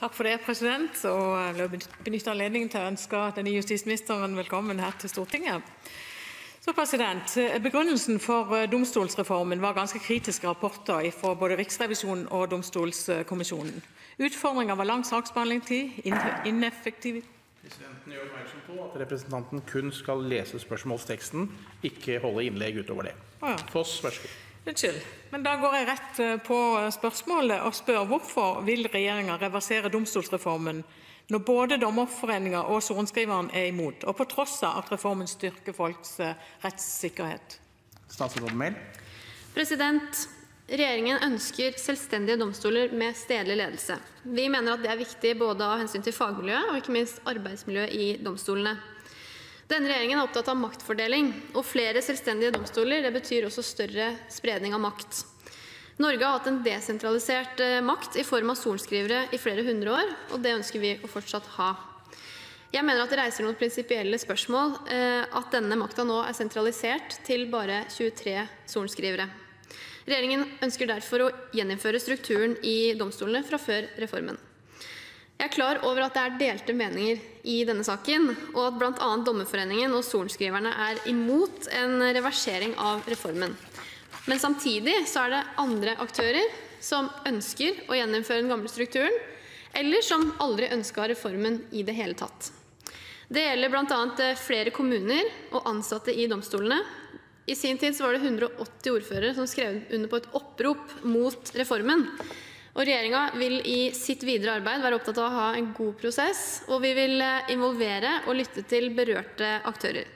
Takk for det, president. Og jeg vil benytte anledningen til å ønske den nye justisministeren velkommen her til Stortinget. Så president, Begrunnelsen for eh, domstolsreformen var ganske kritiske rapporter fra både Riksrevisjonen og Domstolskommisjonen. Utfordringa var lang saksbehandlingstid, ineffektiv Presidenten gjør oppmerksom på at representanten kun skal lese spørsmålsteksten, ikke holde innlegg utover det. Foss, vær så god. Unnskyld, men da går jeg rett eh, på spørsmålet og spør hvorfor vil regjeringa reversere domstolsreformen når både Dommerforeninga og sorenskriveren er imot, og på tross av at reformen styrker folks eh, rettssikkerhet? Statsråd Mehl. President, Regjeringen ønsker selvstendige domstoler med stedlig ledelse. Vi mener at det er viktig både av hensyn til fagmiljøet og ikke minst arbeidsmiljøet i domstolene. Denne regjeringen er opptatt av maktfordeling, og flere selvstendige domstoler betyr også større spredning av makt. Norge har hatt en desentralisert eh, makt i form av sorenskrivere i flere hundre år, og det ønsker vi å fortsatt ha. Jeg mener at det reiser noen prinsipielle spørsmål eh, at denne makta nå er sentralisert til bare 23 sorenskrivere. Regjeringen ønsker derfor å gjeninnføre strukturen i domstolene fra før reformen. Jeg er klar over at det er delte meninger i denne saken, og at bl.a. Dommerforeningen og sorenskriverne er imot en reversering av reformen. Men samtidig er det andre aktører som ønsker å gjeninnføre den gamle strukturen, eller som aldri ønska reformen i det hele tatt. Det gjelder bl.a. flere kommuner og ansatte i domstolene, i sin tid var det 180 ordførere som skrev under på et opprop mot reformen. Og Regjeringa vil i sitt videre arbeid være opptatt av å ha en god prosess, og vi vil eh, involvere og lytte til berørte aktører.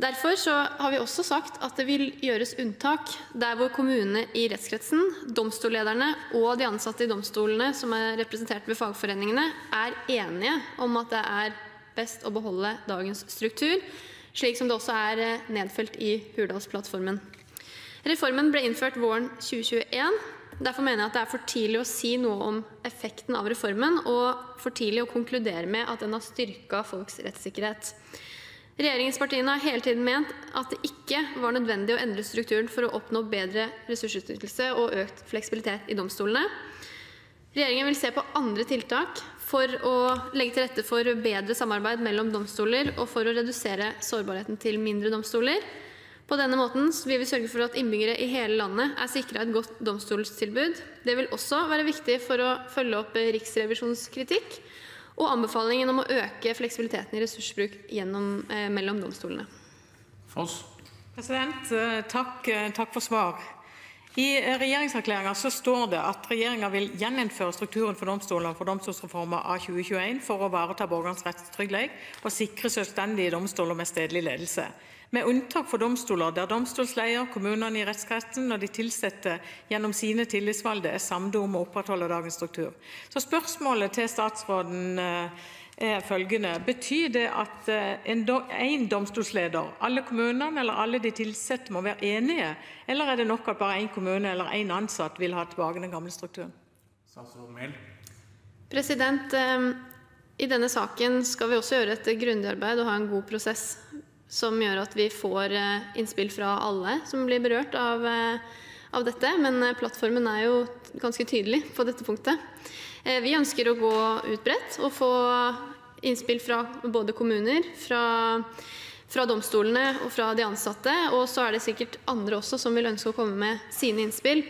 Derfor har vi også sagt at det vil gjøres unntak der hvor kommunene i rettskretsen, domstollederne og de ansatte i domstolene som er representert ved fagforeningene, er enige om at det er best å beholde dagens struktur, slik som det også er eh, nedfelt i Hurdalsplattformen. Reformen ble innført våren 2021. Derfor mener jeg at det er for tidlig å si noe om effekten av reformen og for tidlig å konkludere med at den har styrka folks rettssikkerhet. Regjeringspartiene har hele tiden ment at det ikke var nødvendig å endre strukturen for å oppnå bedre ressursutnyttelse og økt fleksibilitet i domstolene. Regjeringen vil se på andre tiltak for å legge til rette for bedre samarbeid mellom domstoler og for å redusere sårbarheten til mindre domstoler. På denne måten vil vi sørge for at innbyggere i hele landet er sikra et godt domstolstilbud. Det vil også være viktig for å følge opp Riksrevisjonens kritikk og anbefalingen om å øke fleksibiliteten i ressursbruk gjennom, eh, mellom domstolene. Foss. President, eh, takk, eh, takk for svar. I regjeringserklæringa står det at regjeringa vil gjeninnføre strukturen for domstolene for domstolsreformen av 2021 for å ivareta borgernes rettstrygghet og sikre selvstendige domstoler med stedlig ledelse. Med unntak for domstoler der domstolsleder, kommunene i rettskretsen og de ansatte gjennom sine tillitsvalgte er samde om å opprettholde dagens struktur. Så spørsmålet til statsråden eh, er følgende: Betyr det at én en domstolsleder, alle kommunene eller alle de ansatte må være enige, eller er det nok at bare én kommune eller én ansatt vil ha tilbake den gamle strukturen? Statsråd Mehl. President, ehm, I denne saken skal vi også gjøre et grundig arbeid og ha en god prosess som gjør at vi får eh, innspill fra alle som blir berørt av, eh, av dette. Men plattformen er jo ganske tydelig på dette punktet. Vi ønsker å gå ut bredt og få innspill fra både kommuner, fra, fra domstolene og fra de ansatte. Og så er det sikkert andre også som vil ønske å komme med sine innspill.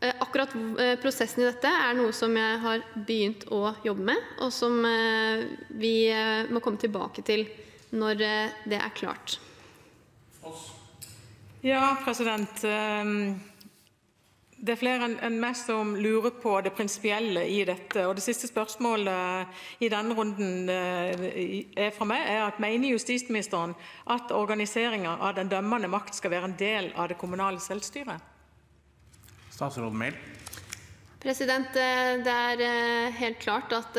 Eh, akkurat eh, prosessen i dette er noe som jeg har begynt å jobbe med, og som eh, vi må komme tilbake til når det er klart. Ja, president. Ehm, det er flere enn meg som lurer på det prinsipielle i dette. og Det siste spørsmålet i denne runden eh, er fra meg er at mener justisministeren at organiseringa av den dømmende makt skal være en del av det kommunale selvstyret? Statsråd Mehl. President, eh, Det er eh, helt klart at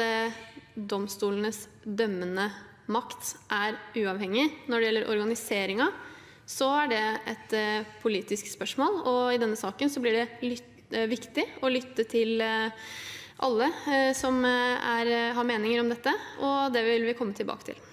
domstolenes dømmende makt er uavhengig når det gjelder organiseringa så er det et eh, politisk spørsmål. Og i denne saken så blir det eh, viktig å lytte til eh, alle som er, har meninger om dette, og det vil vi komme tilbake til.